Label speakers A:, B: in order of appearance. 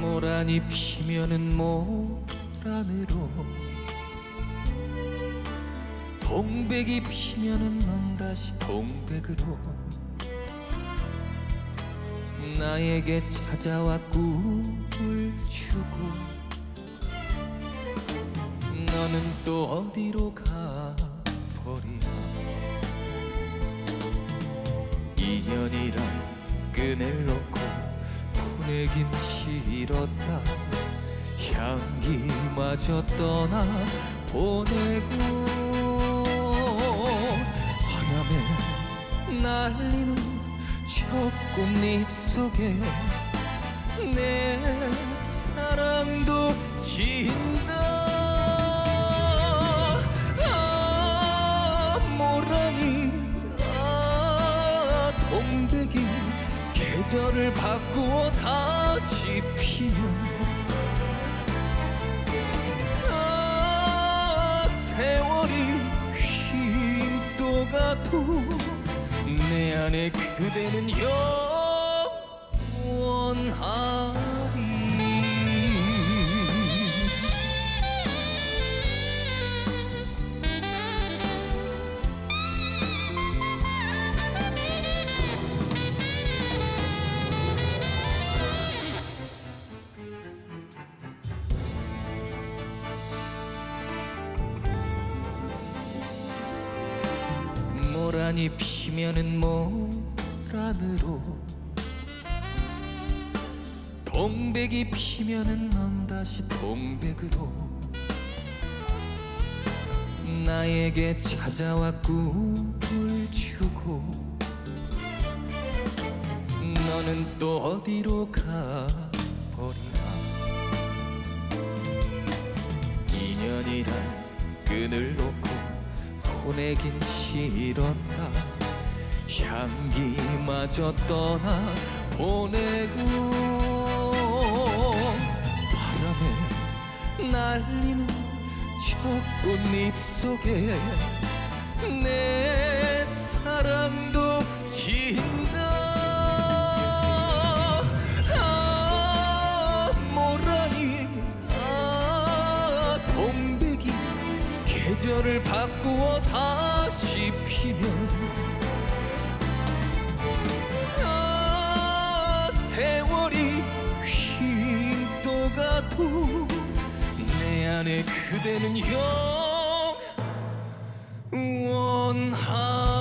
A: 모란이 피면은 모란으로 동백이 피면은 넌 다시 동백으로 나에게 찾아와 꿈을 주고 너는 또 어디로 가버리나 인연이란 끈을 놓고 보 내긴 싫었다. 향기마저 떠나 보내고 바람에 날리는 저 꽃잎 속에 내 사랑도 진 계절을 바꾸어 다시 피면 아 세월이 흰 또 가도 내 안에 그대는 영 모란이 피면은 모란으로. 동백이 피면은 넌 다시 동백으로. 나에게 찾아와 꿈을 주고. 너는 또 어디로 가 보내긴 싫었다. 향기마저 떠나 보내고 바람에 날리는 저 꽃잎 속에 내 사랑도 진 계절을 바꾸어 다시 피면 아 세월이 흰또 가도 내 안에 그대는 영원하